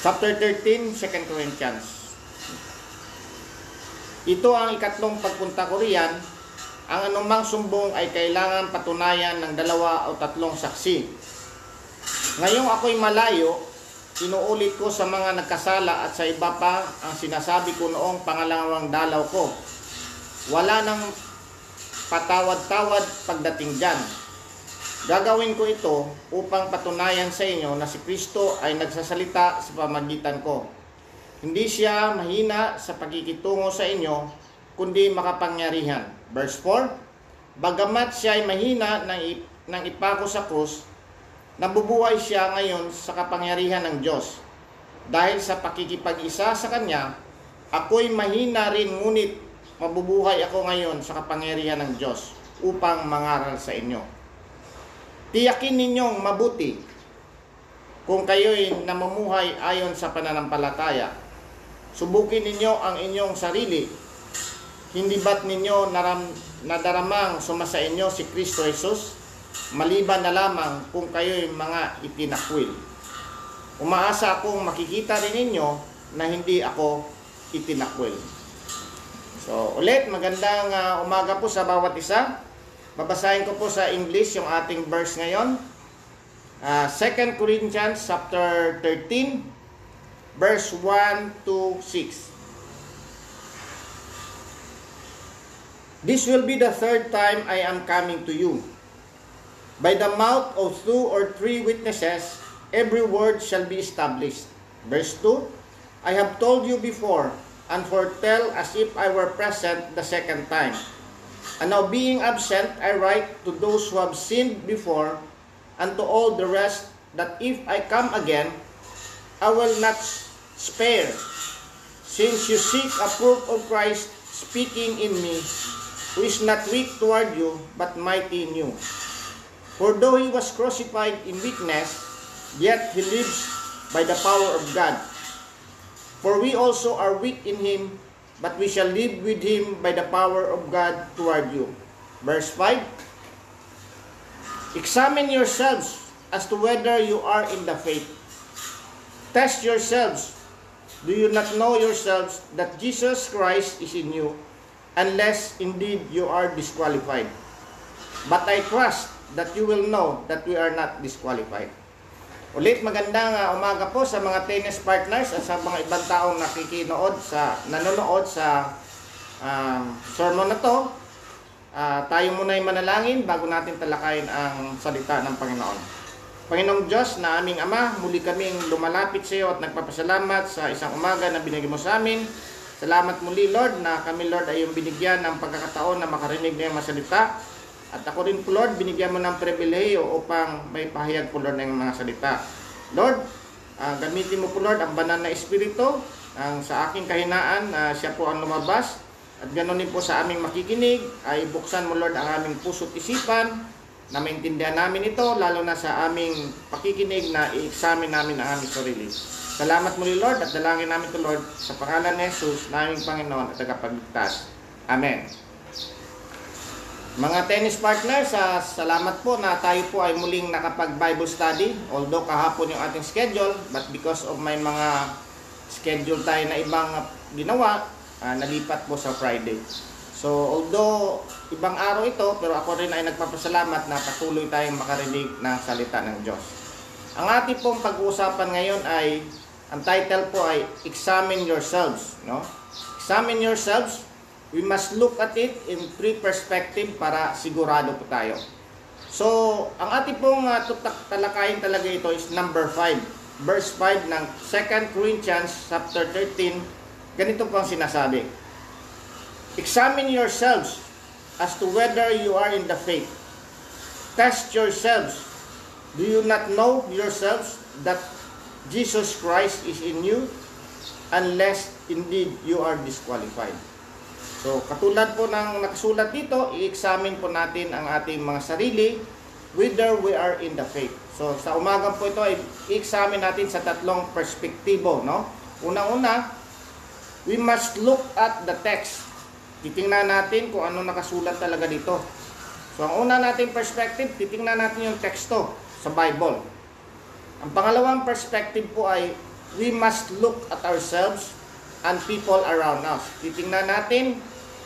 Chapter 13, 2 Corinthians. Ito ang ikatlong pagpunta ko riyan. Ang anumang sumbong ay kailangan patunayan ng dalawa o tatlong saksi. Ngayong ako'y malayo, inuulit ko sa mga nagkasala at sa iba pa ang sinasabi ko noong pangalawang dalaw ko. Wala nang patawad-tawad pagdating dyan. Gagawin ko ito upang patunayan sa inyo na si Kristo ay nagsasalita sa pamagitan ko. Hindi siya mahina sa pagkikitungo sa inyo, kundi makapangyarihan. Verse 4, Bagamat siya ay mahina ng, ip- ng ipako sa krus, nabubuhay siya ngayon sa kapangyarihan ng Diyos. Dahil sa pakikipag-isa sa Kanya, ako'y mahina rin ngunit mabubuhay ako ngayon sa kapangyarihan ng Diyos upang mangaral sa inyo. Tiyakin ninyong mabuti kung kayo'y namumuhay ayon sa pananampalataya. Subukin ninyo ang inyong sarili. Hindi ba't ninyo naram, nadaramang sumasa inyo si Kristo Jesus? Maliban na lamang kung kayo'y mga itinakwil. Umaasa akong makikita rin ninyo na hindi ako itinakwil. So, ulit, magandang uh, umaga po sa bawat isa. Babasahin ko po sa English yung ating verse ngayon. Uh, 2 Corinthians chapter 13, verse 1 to 6. This will be the third time I am coming to you. By the mouth of two or three witnesses, every word shall be established. Verse 2, I have told you before, and foretell as if I were present the second time. And now being absent, I write to those who have sinned before, and to all the rest, that if I come again, I will not spare. Since you seek a proof of Christ speaking in me, who is not weak toward you, but mighty in you. For though he was crucified in weakness, yet he lives by the power of God. For we also are weak in him, but we shall live with him by the power of God toward you. Verse 5 Examine yourselves as to whether you are in the faith. Test yourselves. Do you not know yourselves that Jesus Christ is in you, unless indeed you are disqualified? But I trust that you will know that we are not disqualified. Ulit magandang uh, umaga po sa mga tennis partners at sa mga ibang taong nakikinood sa nanonood sa um, sermon na to. Uh, tayo muna ay manalangin bago natin talakayin ang salita ng Panginoon. Panginoong Diyos na aming Ama, muli kaming lumalapit sa iyo at nagpapasalamat sa isang umaga na binigay mo sa amin. Salamat muli Lord na kami Lord ay yung binigyan ng pagkakataon na makarinig ng masalita. At ako rin po Lord, binigyan mo ng pribileyo upang may pahayag po Lord ng mga salita. Lord, uh, gamitin mo po Lord ang banal na espiritu ang sa aking kahinaan uh, siya po ang lumabas at ganoon din po sa aming makikinig ay buksan mo Lord ang aming puso't isipan na maintindihan namin ito lalo na sa aming pakikinig na i-examine namin ang aming sarili. Salamat muli Lord at dalangin namin ito Lord sa pangalan ni Jesus na aming Panginoon at tagapagligtas. Amen. Mga tennis partners, uh, salamat po na tayo po ay muling nakapag-Bible study. Although kahapon yung ating schedule, but because of may mga schedule tayo na ibang ginawa, uh, nalipat po sa Friday. So, although ibang araw ito, pero ako rin ay nagpapasalamat na patuloy tayong makarinig ng salita ng Diyos. Ang ating pong pag-uusapan ngayon ay, ang title po ay Examine Yourselves. No? Examine yourselves we must look at it in three perspective para sigurado po tayo. So, ang ating pong uh, talakayin talaga ito is number 5. Verse 5 ng 2 Corinthians chapter 13. Ganito po ang sinasabi. Examine yourselves as to whether you are in the faith. Test yourselves. Do you not know yourselves that Jesus Christ is in you unless indeed you are disqualified? So, katulad po ng nakasulat dito, i-examine po natin ang ating mga sarili whether we are in the faith. So, sa umaga po ito, i-examine natin sa tatlong perspektibo, no? Una-una, we must look at the text. Titingnan natin kung ano nakasulat talaga dito. So, ang una nating perspective, titingnan natin yung teksto sa Bible. Ang pangalawang perspective po ay we must look at ourselves and people around us. Titingnan natin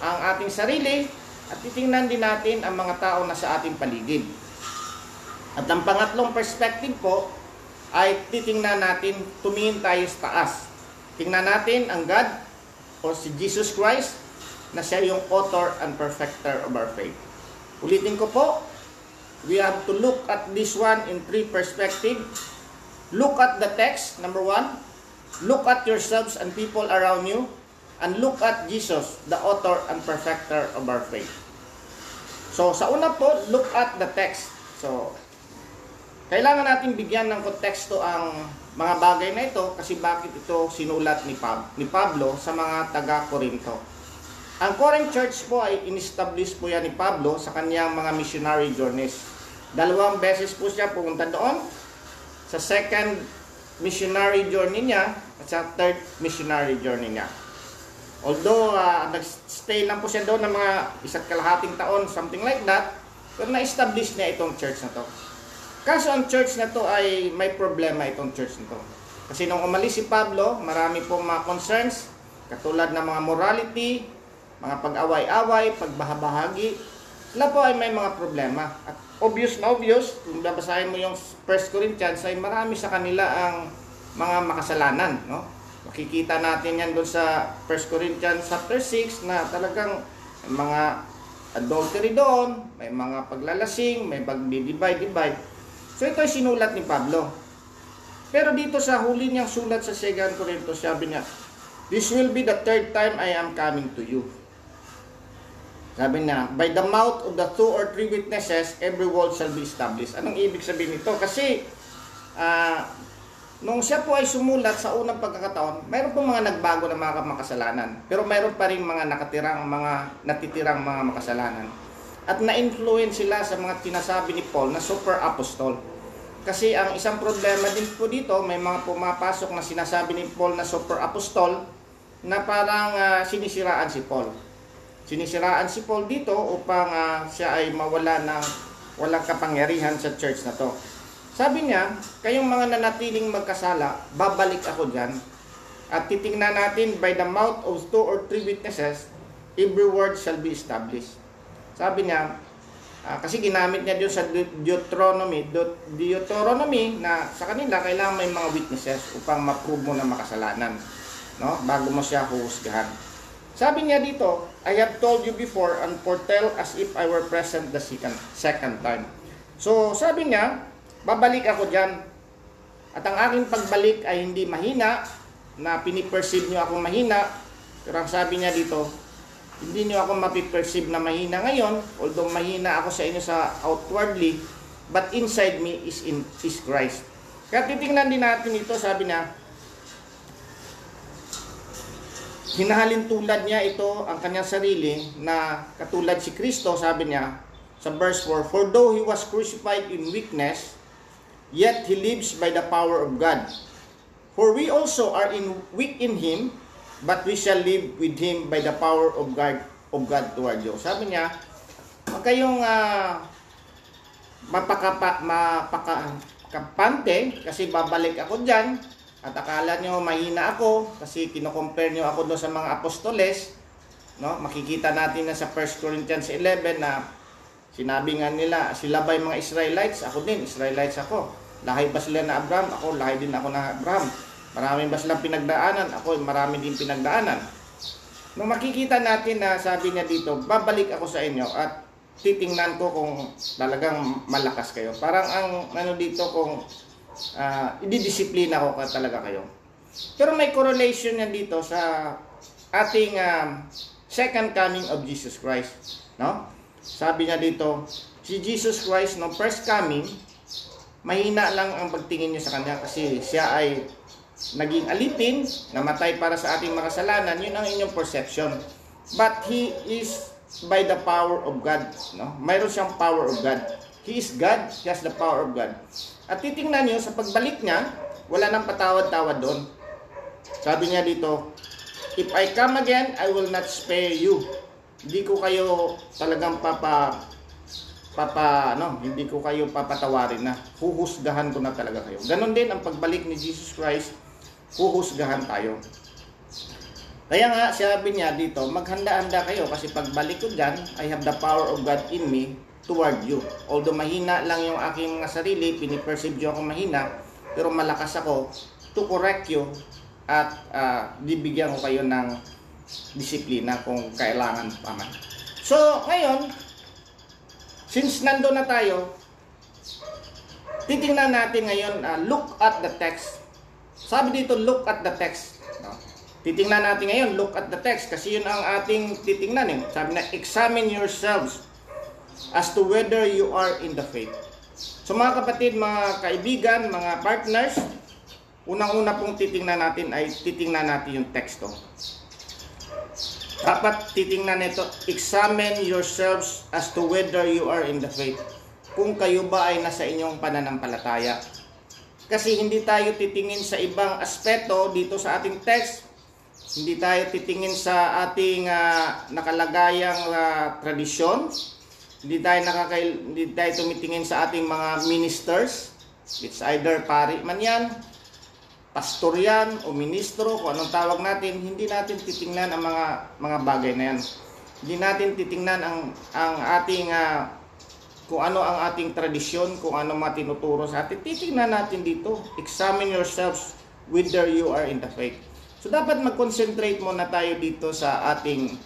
ang ating sarili at titingnan din natin ang mga tao na sa ating paligid. At ang pangatlong perspective po ay titingnan natin, tumingin tayo sa taas. Tingnan natin ang God o si Jesus Christ na siya yung author and perfecter of our faith. Ulitin ko po, we have to look at this one in three perspective. Look at the text, number one. Look at yourselves and people around you. And look at Jesus, the author and perfecter of our faith. So, sa una po, look at the text. So, kailangan natin bigyan ng konteksto ang mga bagay na ito kasi bakit ito sinulat ni, Pab ni Pablo sa mga taga-Korinto. Ang Corinth Church po ay in-establish po yan ni Pablo sa kanyang mga missionary journeys. Dalawang beses po siya pumunta doon sa second missionary journey niya at sa third missionary journey niya. Although uh, nag-stay lang po siya doon ng mga isa't kalahating taon, something like that, pero na-establish niya itong church na to. Kaso ang church na to ay may problema itong church na to. Kasi nung umalis si Pablo, marami pong mga concerns, katulad ng mga morality, mga pag-away-away, pagbahabahagi, sila po ay may mga problema. At obvious na obvious, kung babasahin mo yung 1 Corinthians, ay marami sa kanila ang mga makasalanan. No? Makikita natin yan doon sa 1 Corinthians chapter 6 na talagang mga adultery doon, may mga paglalasing, may pagdidivide-divide. So ito ay sinulat ni Pablo. Pero dito sa huli niyang sulat sa 2 Corinto, sabi niya, This will be the third time I am coming to you. Sabi niya, by the mouth of the two or three witnesses, every word shall be established. Anong ibig sabihin nito? Kasi, uh, nung siya po ay sumulat sa unang pagkakataon, mayroon po mga nagbago na mga makasalanan. Pero mayroon pa rin mga nakatirang, mga natitirang mga makasalanan. At na-influence sila sa mga tinasabi ni Paul na super apostol. Kasi ang isang problema din po dito, may mga pumapasok na sinasabi ni Paul na super apostol na parang uh, sinisiraan si Paul. Sinisiraan si Paul dito upang uh, siya ay mawala ng walang kapangyarihan sa church na to. Sabi niya, kayong mga nanatiling magkasala, babalik ako dyan. At titingnan natin by the mouth of two or three witnesses, every word shall be established. Sabi niya, uh, kasi ginamit niya doon sa Deuteronomy, Deuteronomy na sa kanila kailangan may mga witnesses upang ma-prove mo na makasalanan. No? Bago mo siya huhusgahan. Sabi niya dito, I have told you before and foretell as if I were present the second, second time. So, sabi niya, babalik ako dyan. At ang aking pagbalik ay hindi mahina, na piniperceive niyo ako mahina. Pero ang sabi niya dito, hindi niyo ako mapiperceive na mahina ngayon, although mahina ako sa inyo sa outwardly, but inside me is in is Christ. Kaya titingnan din natin ito, sabi niya, hinahalin tulad niya ito ang kanyang sarili na katulad si Kristo, sabi niya sa verse 4, For though he was crucified in weakness, yet he lives by the power of God. For we also are in weak in him, but we shall live with him by the power of God of God toward you. Sabi niya, huwag kayong uh, mapakapa, mapakapante kasi babalik ako dyan at akala nyo mahina ako kasi kino-compare nyo ako doon sa mga apostoles. No? Makikita natin na sa 1 Corinthians 11 na sinabi nga nila, sila ba yung mga Israelites? Ako din, Israelites ako. Lahi ba sila na Abraham? Ako, lahi din ako na Abraham. Marami ba silang pinagdaanan? Ako, marami din pinagdaanan. Nung makikita natin na sabi niya dito, babalik ako sa inyo at titingnan ko kung talagang malakas kayo. Parang ang ano dito kung uh, ididisiplina ko ka talaga kayo. Pero may correlation yan dito sa ating um, second coming of Jesus Christ. No? Sabi niya dito, si Jesus Christ no first coming, mahina lang ang pagtingin niyo sa kanya kasi siya ay naging alipin, namatay para sa ating mga kasalanan, yun ang inyong perception. But he is by the power of God. No? Mayroon siyang power of God. He is God, he has the power of God. At titingnan nyo, sa pagbalik niya, wala nang patawad-tawad doon. Sabi niya dito, If I come again, I will not spare you. Hindi ko kayo talagang papa papa no, hindi ko kayo papatawarin na. Huhusgahan ko na talaga kayo. Ganon din ang pagbalik ni Jesus Christ. huhusgahan tayo. Kaya nga, sabi niya dito, maghanda-handa kayo kasi pagbalik ko dyan, I have the power of God in me toward you. Although mahina lang yung aking mga sarili, piniperceive nyo ako mahina, pero malakas ako to correct you at uh, ko kayo ng disiplina kung kailangan pa man. So, ngayon, since nando na tayo, titingnan natin ngayon, uh, look at the text. Sabi dito, look at the text. No? Titingnan natin ngayon, look at the text kasi yun ang ating titingnan eh. Sabi na, examine yourselves as to whether you are in the faith. So mga kapatid, mga kaibigan, mga partners, unang-una pong titingnan natin ay titingnan natin yung teksto. Dapat titingnan nito, examine yourselves as to whether you are in the faith. Kung kayo ba ay nasa inyong pananampalataya. Kasi hindi tayo titingin sa ibang aspeto dito sa ating text hindi tayo titingin sa ating uh, nakalagayang uh, tradisyon. Hindi tayo nakakail hindi tayo tumitingin sa ating mga ministers. It's either pari man 'yan, pastor 'yan o ministro, kung anong tawag natin, hindi natin titingnan ang mga mga bagay na 'yan. Hindi natin titingnan ang ang ating uh, kung ano ang ating tradisyon, kung ano matinuturo sa atin. Titingnan natin dito. Examine yourselves whether you are in the faith. So dapat mag-concentrate muna tayo dito sa ating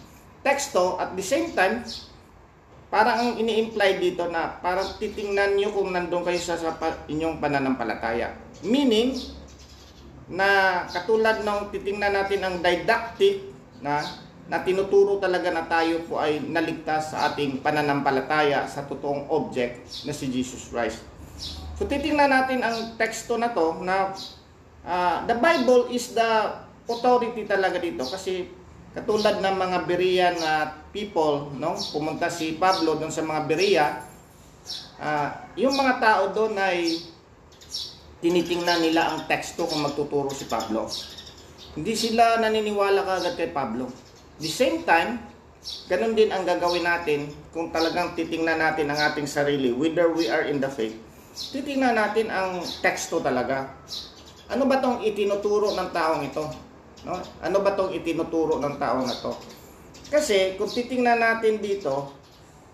teksto at the same time parang ang ini-imply dito na parang titingnan nyo kung nandun kayo sa, sa inyong pananampalataya. Meaning, na katulad ng titingnan natin ang didactic na na tinuturo talaga na tayo po ay naligtas sa ating pananampalataya sa totoong object na si Jesus Christ. So titingnan natin ang teksto na to na uh, the Bible is the authority talaga dito kasi katulad ng mga Berean uh, people, no? Pumunta si Pablo doon sa mga Berea. Uh, yung mga tao doon ay tinitingnan nila ang teksto kung magtuturo si Pablo. Hindi sila naniniwala kagad kay Pablo. The same time, ganun din ang gagawin natin kung talagang titingnan natin ang ating sarili, whether we are in the faith. Titingnan natin ang teksto talaga. Ano ba tong itinuturo ng taong ito? No? Ano ba tong itinuturo ng tao na to? Kasi kung titingnan natin dito,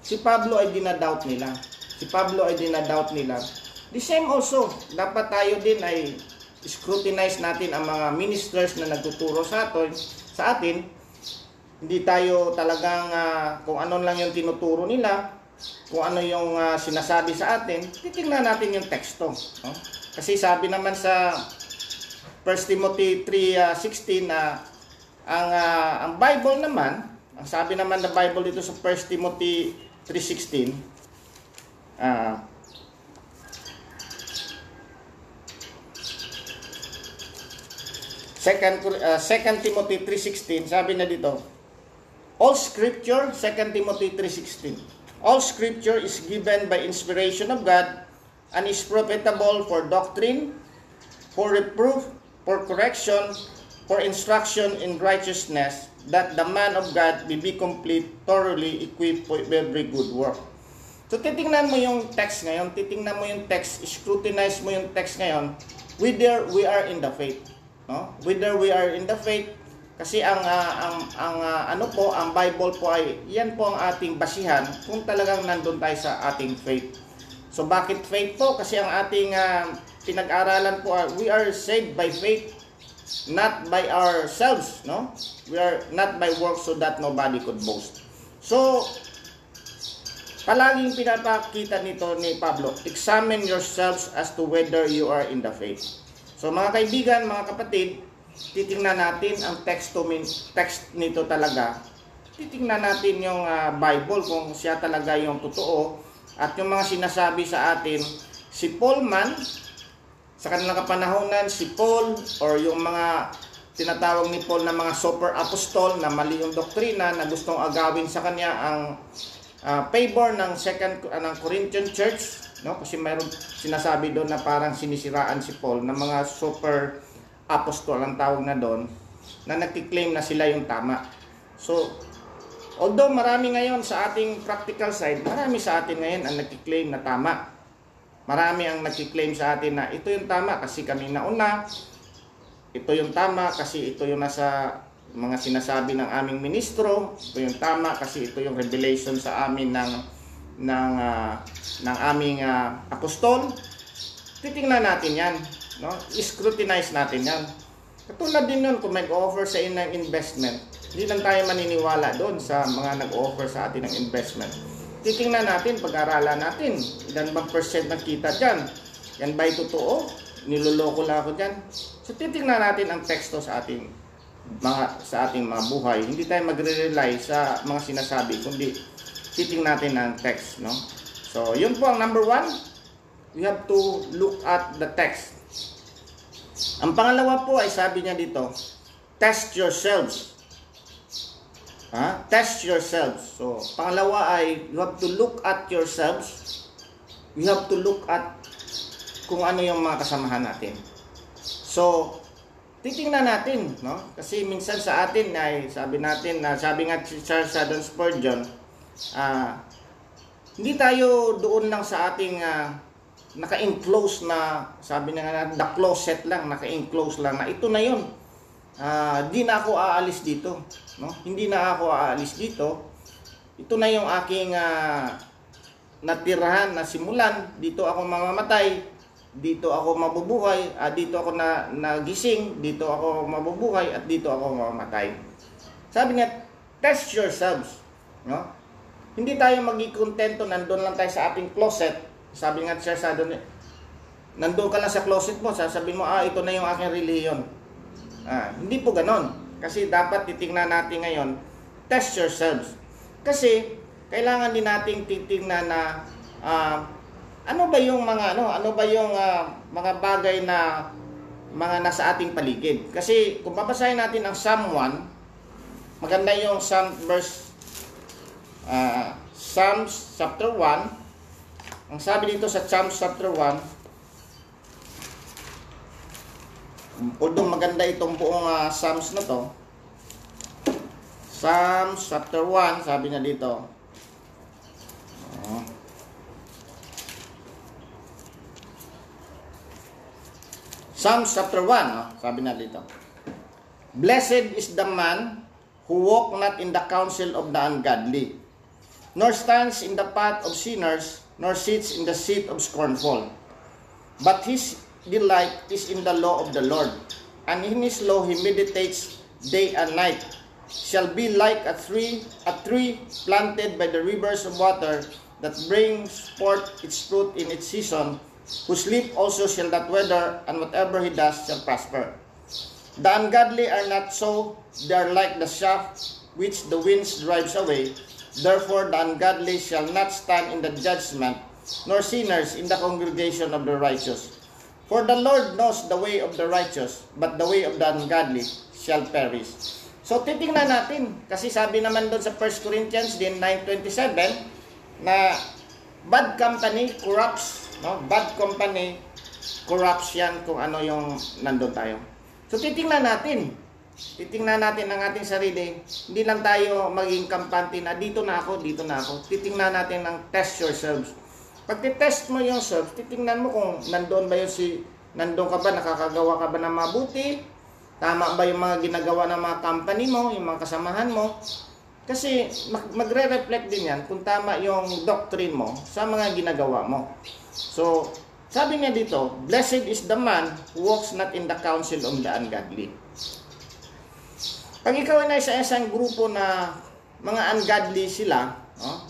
si Pablo ay dinadoubt nila. Si Pablo ay dinadoubt nila. The same also, dapat tayo din ay scrutinize natin ang mga ministers na nagtuturo sa atin, sa atin. Hindi tayo talagang uh, kung ano lang yung tinuturo nila, kung ano yung uh, sinasabi sa atin, titingnan natin yung teksto. No? Kasi sabi naman sa 1 Timothy 3:16 na ang uh, ang Bible naman, ang sabi naman ng Bible dito sa 1 Timothy 3:16 uh, Second, uh, 2 Timothy 3.16, sabi na dito, All scripture, 2 Timothy 3.16, All scripture is given by inspiration of God and is profitable for doctrine, for reproof, for correction, for instruction in righteousness, that the man of God may be complete, thoroughly equipped for every good work. So titingnan mo yung text ngayon, titingnan mo yung text, scrutinize mo yung text ngayon, whether we are in the faith. No? Whether we are in the faith, kasi ang uh, ang ang uh, ano po, ang Bible po ay yan po ang ating basihan kung talagang nandun tayo sa ating faith. So bakit faith po? Kasi ang ating uh, pinag-aralan po, uh, we are saved by faith, not by ourselves, no? We are not by works so that nobody could boast. So, palaging pinapakita nito ni Pablo, examine yourselves as to whether you are in the faith. So, mga kaibigan, mga kapatid, titingnan natin ang text, to text nito talaga. Titingnan natin yung uh, Bible kung siya talaga yung totoo at yung mga sinasabi sa atin si Paul man sa kanilang kapanahonan, si Paul or yung mga tinatawag ni Paul na mga super apostol na mali yung doktrina na gustong agawin sa kanya ang uh, favor ng second uh, ng Corinthian church no kasi mayroon sinasabi doon na parang sinisiraan si Paul ng mga super apostol ang tawag na doon na nagki-claim na sila yung tama so although marami ngayon sa ating practical side marami sa atin ngayon ang nagki-claim na tama Marami ang nagki-claim sa atin na ito yung tama kasi kami nauna. ito yung tama kasi ito yung nasa mga sinasabi ng aming ministro, ito yung tama kasi ito yung revelation sa amin ng ng uh, ng aming uh, apostol. Titingnan natin 'yan, no? I-scrutinize natin 'yan. Katulad din nun kung mag-offer sa inyo ng investment, hindi lang tayo maniniwala doon sa mga nag-offer sa atin ng investment. Titingnan natin, pag-aralan natin, ilan bang percent ng kita dyan. Yan ba'y totoo? Niloloko lang ako dyan. So titingnan natin ang teksto sa ating mga sa ating mga buhay. Hindi tayo magre-rely sa mga sinasabi, kundi titingnan natin ang text, no? So, yun po ang number one. We have to look at the text. Ang pangalawa po ay sabi niya dito, test yourselves. Ha? Test yourselves. So, pangalawa ay you have to look at yourselves. You have to look at kung ano yung mga kasamahan natin. So, titingnan natin, no? Kasi minsan sa atin ay sabi natin na sabi nga si Charles Haddon Spurgeon, ah, hindi tayo doon lang sa ating uh, naka-enclose na sabi nga the closet lang, naka-enclose lang na ito na 'yon. Uh, di na ako aalis dito, no? Hindi na ako aalis dito. Ito na yung aking uh, natirahan na simulan, dito ako mamamatay, dito ako mabubuhay, at dito ako na nagising, dito ako mabubuhay at dito ako mamamatay. Sabi niya, test yourselves, no? Hindi tayo magikontento nandoon lang tayo sa ating closet. Sabi nga siya sa doon, nandoon ka lang sa closet mo, sasabihin mo, ah, ito na yung aking reliyon. Ah, hindi po ganon. Kasi dapat titingnan natin ngayon, test yourselves. Kasi, kailangan din nating titingnan na uh, ano ba yung mga ano, ano ba yung uh, mga bagay na mga nasa ating paligid. Kasi kung babasahin natin ang Psalm 1, maganda yung Psalm verse uh, Psalms chapter 1. Ang sabi dito sa Psalms chapter 1, although maganda itong buong uh, Psalms na to, Psalms chapter 1, sabi niya dito, uh, Psalms chapter 1, oh, sabi na dito. Blessed is the man who walk not in the counsel of the ungodly, nor stands in the path of sinners, nor sits in the seat of scornful. But his delight is in the law of the Lord, and in his law he meditates day and night. Shall be like a tree, a tree planted by the rivers of water that brings forth its fruit in its season, whose leaf also shall not wither, and whatever he does shall prosper. The ungodly are not so, they are like the shaft which the winds drives away. Therefore the ungodly shall not stand in the judgment, nor sinners in the congregation of the righteous. For the Lord knows the way of the righteous, but the way of the ungodly shall perish. So titingnan natin, kasi sabi naman doon sa 1 Corinthians din 9.27, na bad company corrupts No? Bad company, corruption, kung ano yung nandun tayo. So titingnan natin. Titingnan natin ang ating sarili. Hindi lang tayo maging kampante na dito na ako, dito na ako. Titingnan natin ng test yourselves. Pag test mo yung self, titingnan mo kung nandoon ba yung si nandoon ka ba, nakakagawa ka ba ng mabuti? Tama ba yung mga ginagawa ng mga company mo, yung mga kasamahan mo? Kasi magre-reflect din yan kung tama yung doctrine mo sa mga ginagawa mo. So, sabi niya dito, Blessed is the man who walks not in the counsel of the ungodly. Pag ikaw ay sa isang grupo na mga ungodly sila, oh,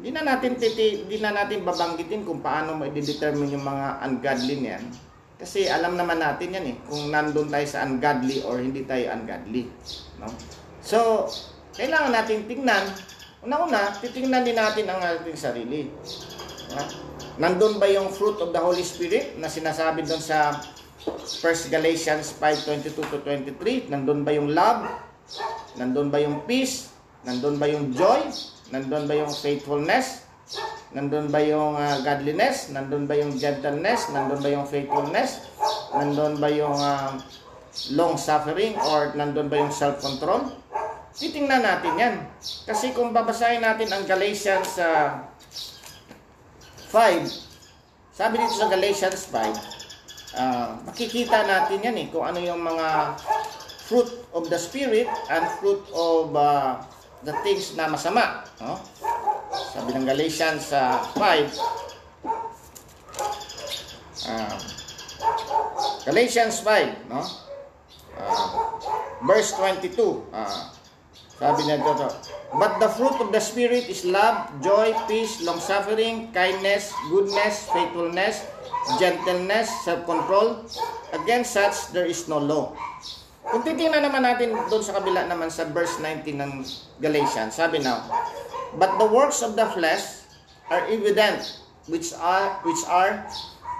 di na natin titi, di na natin babanggitin kung paano mo i-determine yung mga ungodly niyan. Kasi alam naman natin yan eh, kung nandun tayo sa ungodly or hindi tayo ungodly. No? So, kailangan natin tingnan. Una-una, titingnan din natin ang ating sarili. Ha? Nandun ba yung fruit of the Holy Spirit na sinasabi doon sa 1 Galatians 5:22 to 23? Nandun ba yung love? Nandun ba yung peace? Nandun ba yung joy? Nandun ba yung faithfulness? Nandun ba yung uh, godliness? Nandun ba yung gentleness? Nandun ba yung faithfulness? Nandun ba yung uh, long suffering or nandun ba yung self-control? Titingnan natin yan. Kasi kung babasahin natin ang Galatians uh, 5, sabi dito sa Galatians 5, ah, makikita natin yan eh, kung ano yung mga fruit of the Spirit and fruit of ah, the things na masama. No? Sabi ng Galatians sa 5, ah, Galatians 5, no? Ah, verse 22. Ah, sabi niya dito, But the fruit of the Spirit is love, joy, peace, long-suffering, kindness, goodness, faithfulness, gentleness, self-control. Against such, there is no law. Kung titingnan naman natin doon sa kabila naman sa verse 19 ng Galatians, sabi now, But the works of the flesh are evident, which are, which are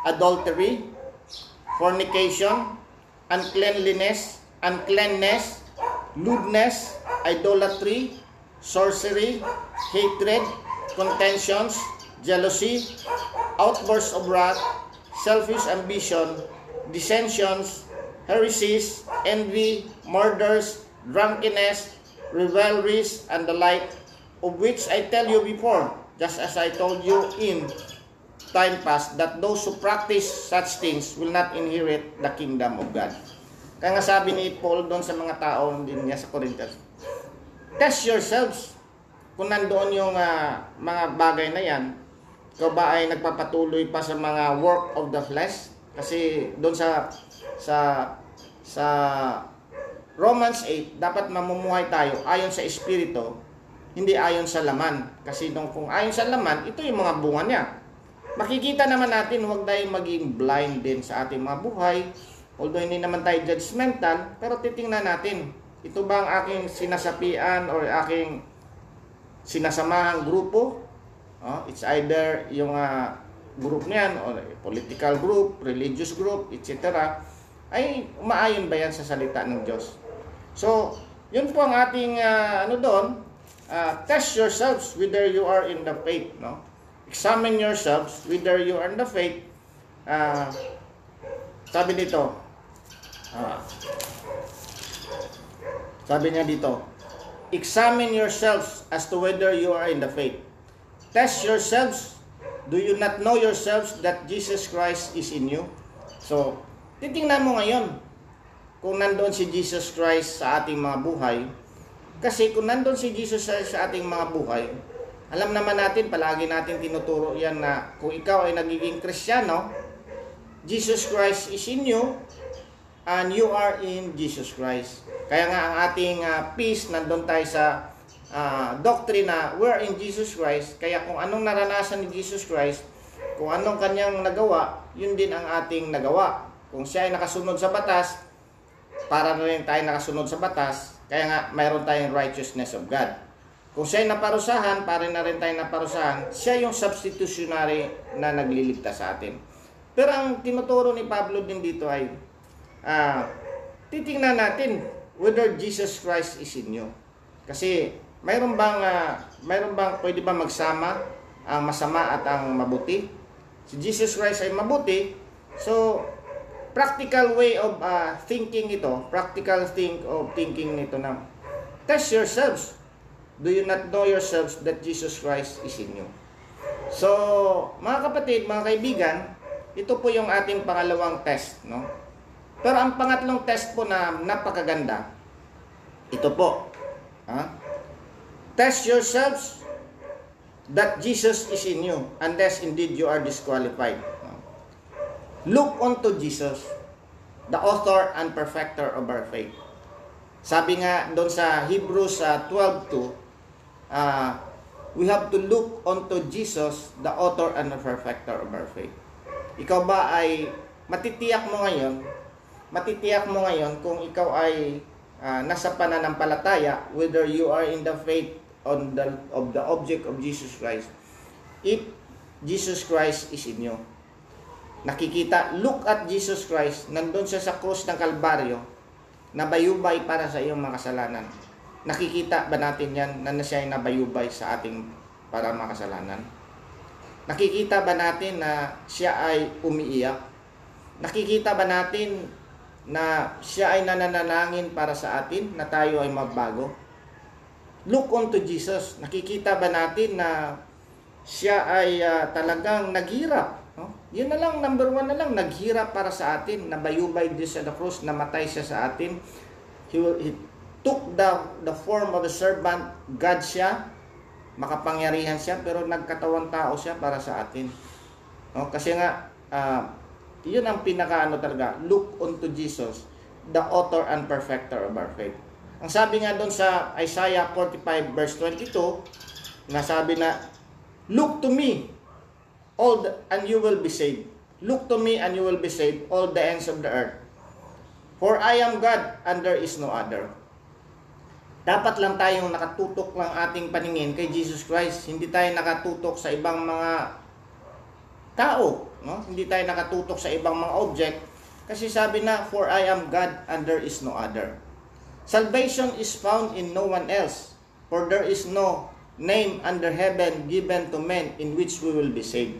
adultery, fornication, uncleanliness, uncleanness, lewdness, idolatry, sorcery, hatred, contentions, jealousy, outbursts of wrath, selfish ambition, dissensions, heresies, envy, murders, drunkenness, rivalries, and the like, of which I tell you before, just as I told you in time past, that those who practice such things will not inherit the kingdom of God. Kaya nga sabi ni Paul doon sa mga tao din niya sa Corinthians, test yourselves kung nandoon yung ah, mga bagay na yan, ikaw ba ay nagpapatuloy pa sa mga work of the flesh? Kasi doon sa sa sa Romans 8, dapat mamumuhay tayo ayon sa espiritu, hindi ayon sa laman. Kasi nung kung ayon sa laman, ito yung mga bunga niya. Makikita naman natin, huwag tayong maging blind din sa ating mga buhay. Although hindi naman tayo judgmental, pero titingnan natin, ito ba ang aking sinasapian or aking sinasamahang grupo? Oh, it's either yung uh, group niyan or political group, religious group, etc. ay umaayon ba yan sa salita ng Diyos? So, yun po ang ating uh, ano doon, uh, test yourselves whether you are in the faith, no? Examine yourselves whether you are in the faith. Uh, sabi dito, uh, sabi niya dito, examine yourselves as to whether you are in the faith. Test yourselves. Do you not know yourselves that Jesus Christ is in you? So, titingnan mo ngayon kung nandoon si Jesus Christ sa ating mga buhay. Kasi kung nandoon si Jesus sa, sa ating mga buhay, alam naman natin, palagi natin tinuturo yan na kung ikaw ay nagiging Kristiyano, Jesus Christ is in you, and you are in Jesus Christ. Kaya nga ang ating uh, peace, nandun tayo sa uh, doctrine na we're in Jesus Christ. Kaya kung anong naranasan ni Jesus Christ, kung anong kanyang nagawa, yun din ang ating nagawa. Kung siya ay nakasunod sa batas, para na rin tayo nakasunod sa batas, kaya nga mayroon tayong righteousness of God. Kung siya ay naparusahan, para na rin tayo naparusahan, siya yung substitutionary na nagliligtas sa atin. Pero ang tinuturo ni Pablo din dito ay, uh, titingnan natin whether Jesus Christ is in you. Kasi mayroon bang uh, mayroon bang pwede ba magsama ang masama at ang mabuti? Si Jesus Christ ay mabuti. So practical way of uh, thinking ito, practical think of thinking nito na test yourselves. Do you not know yourselves that Jesus Christ is in you? So, mga kapatid, mga kaibigan, ito po yung ating pangalawang test, no? Pero ang pangatlong test po na napakaganda, ito po. Ha? Test yourselves that Jesus is in you, unless indeed you are disqualified. Look unto Jesus, the author and perfecter of our faith. Sabi nga doon sa Hebrews uh, 12.2, uh, we have to look unto Jesus, the author and the perfecter of our faith. Ikaw ba ay matitiyak mo ngayon, matitiyak mo ngayon kung ikaw ay uh, nasa pananampalataya, whether you are in the faith on the, of the object of Jesus Christ, if Jesus Christ is in you. Nakikita, look at Jesus Christ, nandun siya sa krus ng Kalbaryo, nabayubay para sa iyong mga kasalanan. Nakikita ba natin yan na siya ay nabayubay sa ating para mga kasalanan? Nakikita ba natin na siya ay umiiyak? Nakikita ba natin na siya ay nananalangin para sa atin na tayo ay magbago? Look unto Jesus. Nakikita ba natin na siya ay uh, talagang naghirap? Yun na lang, number one na lang, naghirap para sa atin, nabayubay din sa the cross, namatay siya sa atin. He, will, he took the, the form of a servant, God siya, makapangyarihan siya, pero nagkatawang tao siya para sa atin. No? Kasi nga, uh, yun ang pinakaano talaga, look unto Jesus, the author and perfecter of our faith. Ang sabi nga doon sa Isaiah 45 verse 22, nasabi na, Look to me, all the, and you will be saved. Look to me and you will be saved, all the ends of the earth. For I am God and there is no other. Dapat lang tayong nakatutok lang ating paningin kay Jesus Christ. Hindi tayo nakatutok sa ibang mga tao. No? Hindi tayo nakatutok sa ibang mga object. Kasi sabi na, For I am God and there is no other. Salvation is found in no one else. For there is no name under heaven given to men in which we will be saved.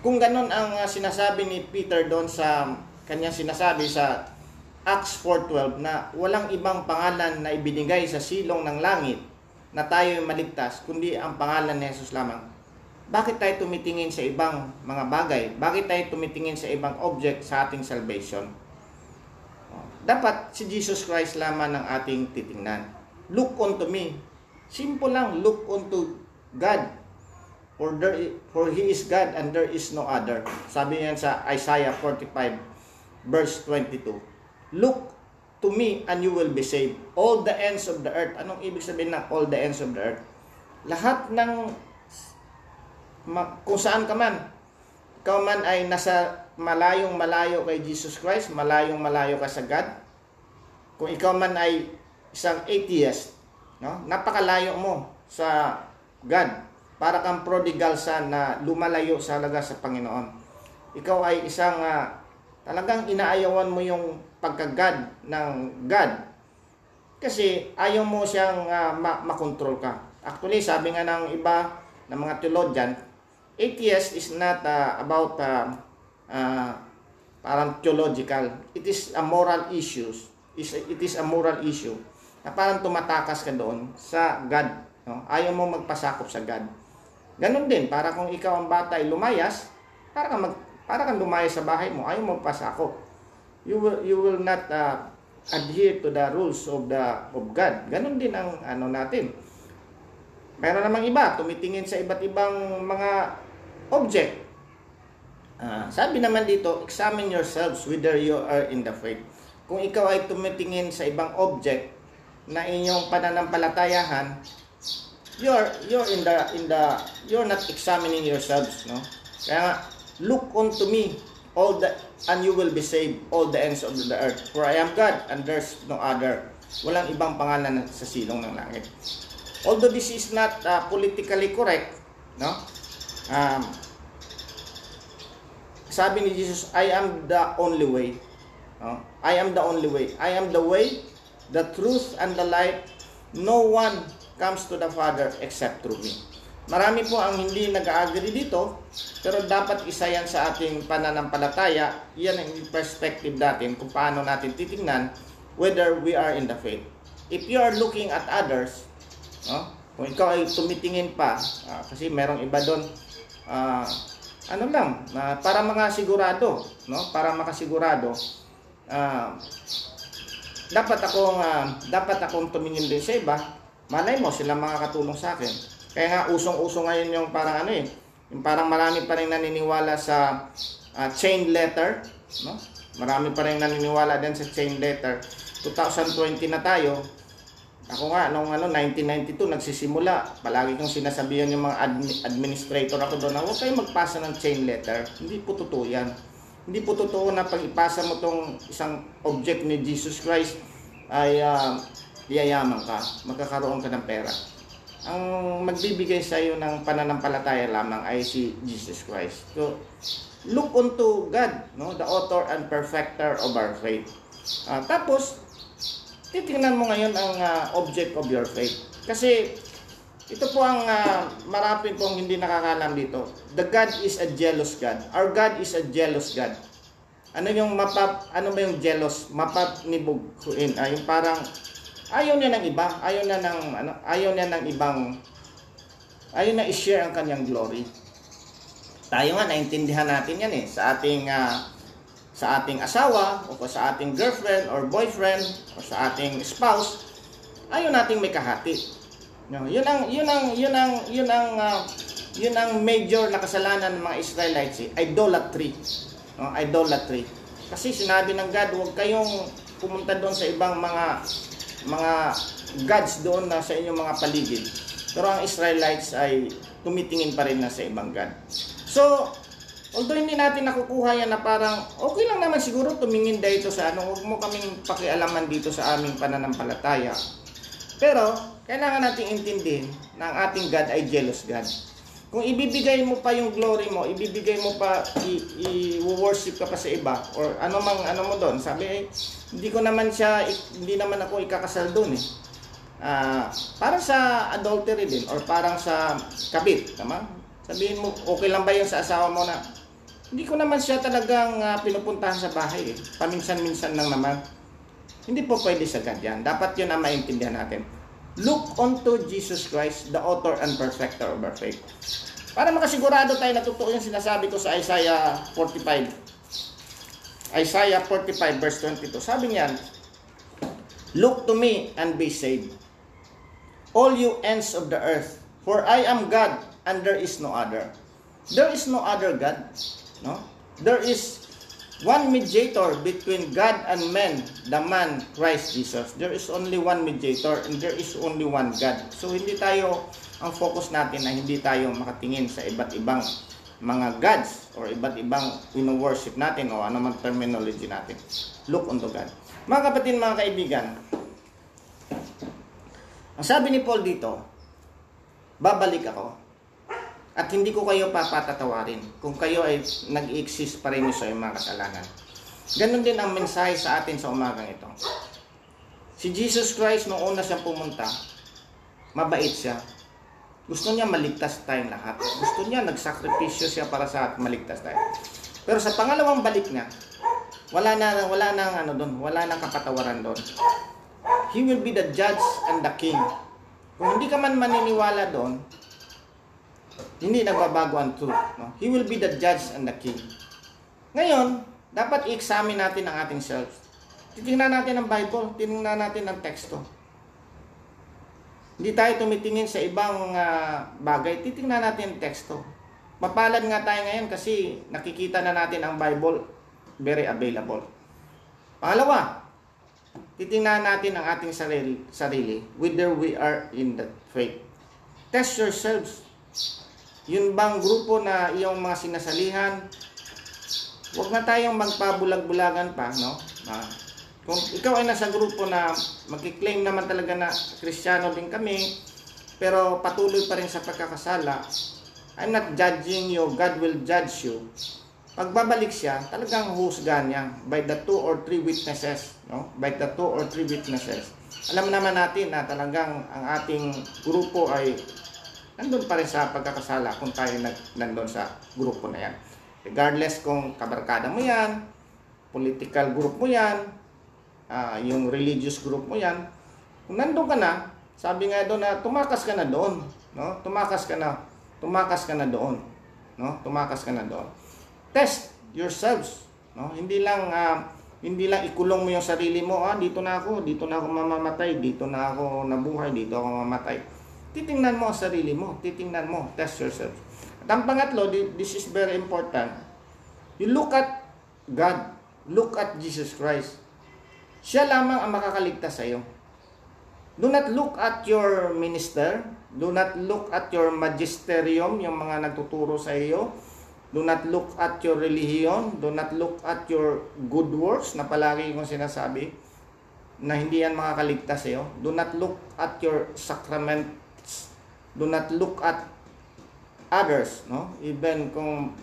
Kung ganun ang uh, sinasabi ni Peter doon sa kanyang sinasabi sa Acts 4.12 na walang ibang pangalan na ibinigay sa silong ng langit na tayo maligtas, kundi ang pangalan ni Jesus lamang. Bakit tayo tumitingin sa ibang mga bagay? Bakit tayo tumitingin sa ibang object sa ating salvation? Dapat si Jesus Christ lamang ang ating titingnan. Look unto me. Simple lang, look unto God. For, there, for He is God and there is no other. Sabi niyan sa Isaiah 45 verse 22. Look to me and you will be saved. All the ends of the earth. Anong ibig sabihin ng all the ends of the earth? Lahat ng kung saan ka man, ikaw man ay nasa malayong malayo kay Jesus Christ, malayong malayo ka sa God. Kung ikaw man ay isang atheist, no? napakalayo mo sa God. Para kang prodigal son na lumalayo sa halaga sa Panginoon. Ikaw ay isang uh, talagang inaayawan mo yung pagka-God ng God. Kasi ayaw mo siyang uh, ma- makontrol ka. Actually, sabi nga ng iba ng mga theologian, atheist is not uh, about uh, uh, parang theological. It is a moral issue. It is a moral issue na parang tumatakas ka doon sa God. No? Ayaw mo magpasakop sa God. Ganon din, para kung ikaw ang bata ay lumayas, para kang, mag, para kang lumayas sa bahay mo, ayaw magpasakop you will you will not uh, adhere to the rules of the of God. Ganon din ang ano natin. Meron namang iba, tumitingin sa iba't ibang mga object. Uh, sabi naman dito, examine yourselves whether you are in the faith. Kung ikaw ay tumitingin sa ibang object na inyong pananampalatayahan, you're you're in the in the you're not examining yourselves, no? Kaya nga, look unto me all the and you will be saved all the ends of the earth. For I am God and there's no other. Walang ibang pangalan sa silong ng langit. Although this is not uh, politically correct no? Um, sabi ni Jesus I am the only way no? I am the only way. I am the way the truth and the life. No one comes to the Father except through me Marami po ang hindi nag-agree dito, pero dapat isa yan sa ating pananampalataya. Yan ang perspective natin kung paano natin titingnan whether we are in the faith. If you are looking at others, no, kung ikaw ay tumitingin pa, uh, kasi merong iba doon, uh, ano lang, uh, para mga sigurado, no? Para makasigurado, uh, dapat akong uh, dapat akong tumingin din sa iba. Malay mo sila makakatulong sa akin. Kaya nga usong-uso ngayon yung parang ano eh, yung parang marami pa rin naniniwala sa uh, chain letter, no? Marami pa rin naniniwala din sa chain letter. 2020 na tayo. Ako nga nung ano 1992 nagsisimula, palagi kong sinasabihan yung mga admi- administrator ako doon na huwag kayong magpasa ng chain letter. Hindi po totoo 'yan. Hindi po totoo na pag ipasa mo tong isang object ni Jesus Christ ay uh, yayaman ka, magkakaroon ka ng pera ang magbibigay sa iyo ng pananampalataya lamang ay si Jesus Christ. So, look unto God, no, the author and perfecter of our faith. Uh, tapos, titingnan mo ngayon ang uh, object of your faith. Kasi, ito po ang uh, marami pong hindi nakakalam dito. The God is a jealous God. Our God is a jealous God. Ano yung mapap, ano ba yung jealous? Mapap ni Bughuin. Uh, yung parang Ayaw niya ng iba, ayaw niya ng ano, ayaw niya ng ibang ayaw na i-share ang kanyang glory. Tayo nga, naintindihan natin yan eh, sa ating, ah, sa ating asawa, o sa ating girlfriend or boyfriend, o sa ating spouse, ayaw nating may kahati. No, yun ang yun ang yun ang yun ang ah, yun ang major na kasalanan ng mga Israelites, eh, idolatry. No, idolatry. Kasi sinabi ng God, huwag kayong pumunta doon sa ibang mga mga gods doon na sa inyong mga paligid. Pero ang Israelites ay tumitingin pa rin na sa ibang God. So, although hindi natin nakukuha yan na parang okay lang naman siguro tumingin dito sa ano, huwag mo kaming pakialaman dito sa aming pananampalataya. Pero, kailangan nating intindihin na ang ating God ay jealous God. Kung ibibigay mo pa yung glory mo, ibibigay mo pa, i-worship ka pa sa iba, or ano mang ano mo doon, sabi eh, hindi ko naman siya, hindi naman ako ikakasal doon eh. Ah, para sa adultery din, or parang sa kabit, tama? Sabihin mo, okay lang ba yun sa asawa mo na, hindi ko naman siya talagang ah, pinupuntahan sa bahay eh. Paminsan-minsan lang naman. Hindi po pwede sa God yan. Dapat yun ang maintindihan natin. Look unto Jesus Christ, the author and perfecter of our faith. Para makasigurado tayo na totoo yung sinasabi ko sa Isaiah 45. Isaiah 45 verse 22. Sabi niyan, Look to me and be saved, all you ends of the earth, for I am God and there is no other. There is no other God. No? There is one mediator between God and men, the man Christ Jesus. There is only one mediator and there is only one God. So hindi tayo ang focus natin na hindi tayo makatingin sa iba't ibang mga gods or iba't ibang worship natin o ano man terminology natin. Look unto God. Mga kapatid, mga kaibigan, ang sabi ni Paul dito, babalik ako at hindi ko kayo papatatawarin kung kayo ay nag-exist pa rin sa mga kasalanan. Ganon din ang mensahe sa atin sa umagang ito. Si Jesus Christ, nung una siyang pumunta, mabait siya. Gusto niya maligtas tayong lahat. Gusto niya nagsakripisyo siya para sa maligtas tayo. Pero sa pangalawang balik niya, wala na wala nang ano doon, wala nang kapatawaran doon. He will be the judge and the king. Kung hindi ka man maniniwala doon, hindi nagbabago ang truth. No? He will be the judge and the king. Ngayon, dapat i-examine natin ang ating selves. Titingnan natin ang Bible, titingnan natin ang teksto. Hindi tayo tumitingin sa ibang uh, bagay, titingnan natin ang teksto. Mapalad nga tayo ngayon kasi nakikita na natin ang Bible very available. Pangalawa, titingnan natin ang ating sarili, sarili whether we are in the faith. Test yourselves yun bang grupo na iyong mga sinasalihan, huwag na tayong magpabulag-bulagan pa, no? Ah, kung ikaw ay nasa grupo na magkiklaim naman talaga na kristyano din kami, pero patuloy pa rin sa pagkakasala, I'm not judging you, God will judge you. Pagbabalik siya, talagang husgahan niya by the two or three witnesses, no? By the two or three witnesses. Alam naman natin na talagang ang ating grupo ay nandun pa rin sa pagkakasala kung tayo nag, nandun sa grupo na yan. Regardless kung kabarkada mo yan, political group mo yan, uh, yung religious group mo yan, kung nandun ka na, sabi nga doon na tumakas ka na doon, no? Tumakas ka na, tumakas ka na doon, no? Tumakas ka na doon. Test yourselves, no? Hindi lang uh, hindi lang ikulong mo yung sarili mo, ah, dito na ako, dito na ako mamamatay, dito na ako nabuhay, dito ako mamamatay titingnan mo ang sarili mo, titingnan mo, test yourself. At ang pangatlo, this is very important. You look at God, look at Jesus Christ. Siya lamang ang makakaligtas sa iyo. Do not look at your minister, do not look at your magisterium, yung mga nagtuturo sa iyo. Do not look at your religion, do not look at your good works na palagi kong sinasabi na hindi yan makakaligtas sa iyo. Do not look at your sacrament do not look at others, no? Even kung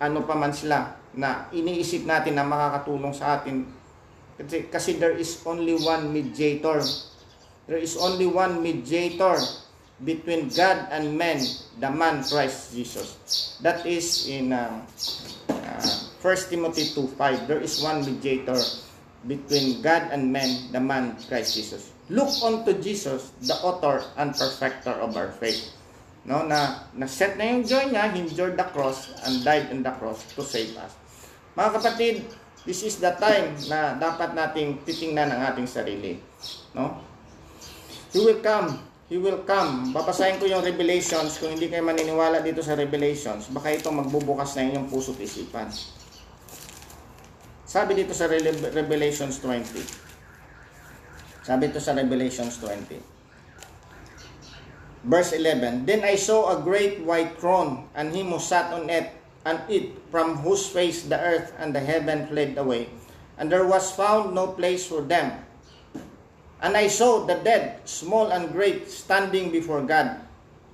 ano pa man sila na iniisip natin na makakatulong sa atin. Kasi, kasi there is only one mediator. There is only one mediator between God and man, the man Christ Jesus. That is in uh, uh, 1 Timothy 2.5. There is one mediator between God and man, the man Christ Jesus. Look unto Jesus, the author and perfecter of our faith. no na na-set na yung joy niya, he endured the cross and died on the cross to save us. Mga kapatid, this is the time na dapat nating titingnan ang ating sarili. No? He will come. He will come. Babasahin ko yung Revelations. Kung hindi kayo maniniwala dito sa Revelations, baka ito magbubukas na inyong puso't isipan. Sabi dito sa Revelations 20. Sabi dito sa Revelations 20. Verse 11, Then I saw a great white throne, and him who sat on it, and it, from whose face the earth and the heaven fled away, and there was found no place for them. And I saw the dead, small and great, standing before God.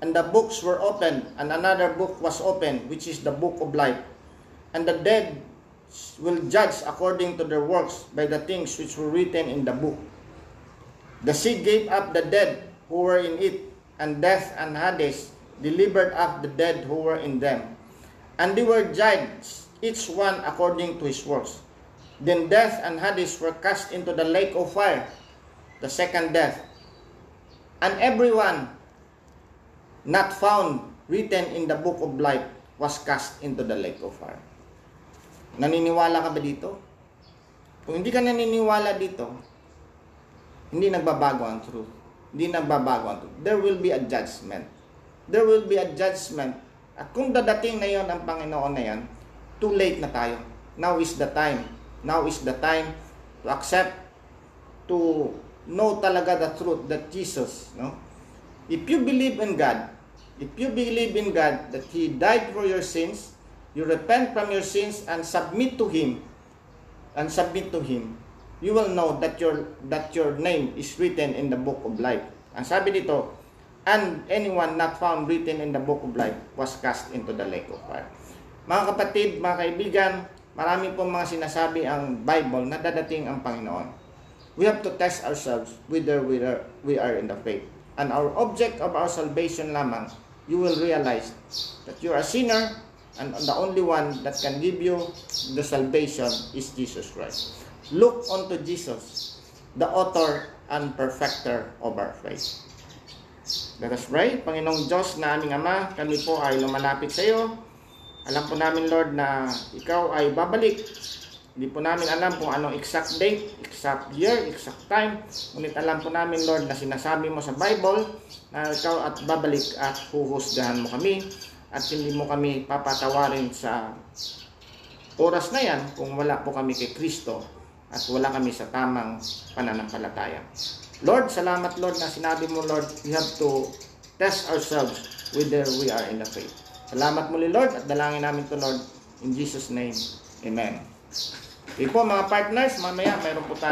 And the books were opened, and another book was opened, which is the book of life. And the dead will judge according to their works by the things which were written in the book. The sea gave up the dead who were in it, and death and Hades delivered up the dead who were in them. And they were judged, each one according to his works. Then death and Hades were cast into the lake of fire, the second death. And everyone not found written in the book of life was cast into the lake of fire. Naniniwala ka ba dito? Kung hindi ka naniniwala dito, hindi nagbabago ang truth. Hindi nagbabago ang truth. There will be a judgment. There will be a judgment. At kung dadating na yon ang Panginoon na yan, too late na tayo. Now is the time. Now is the time to accept, to know talaga the truth that Jesus, no? If you believe in God, if you believe in God that He died for your sins, you repent from your sins and submit to Him, and submit to Him, you will know that your that your name is written in the book of life. Ang sabi dito, and anyone not found written in the book of life was cast into the lake of fire. Mga kapatid, mga kaibigan, marami pong mga sinasabi ang Bible na dadating ang Panginoon. We have to test ourselves whether we are, we are in the faith. And our object of our salvation lamang, you will realize that you are a sinner and the only one that can give you the salvation is Jesus Christ. Look unto Jesus, the author and perfecter of our faith. Let us pray. Panginoong Diyos na aming Ama, kami po ay lumalapit sa iyo. Alam po namin, Lord, na ikaw ay babalik. Hindi po namin alam kung anong exact date, exact year, exact time. Ngunit alam po namin, Lord, na sinasabi mo sa Bible na ikaw at babalik at huhusgahan mo kami at hindi mo kami papatawarin sa oras na yan kung wala po kami kay Kristo at wala kami sa tamang pananampalataya. Lord, salamat Lord na sinabi mo Lord, we have to test ourselves whether we are in the faith. Salamat muli Lord at dalangin namin to Lord in Jesus name. Amen. Okay po mga partners, mamaya mayroon po tayo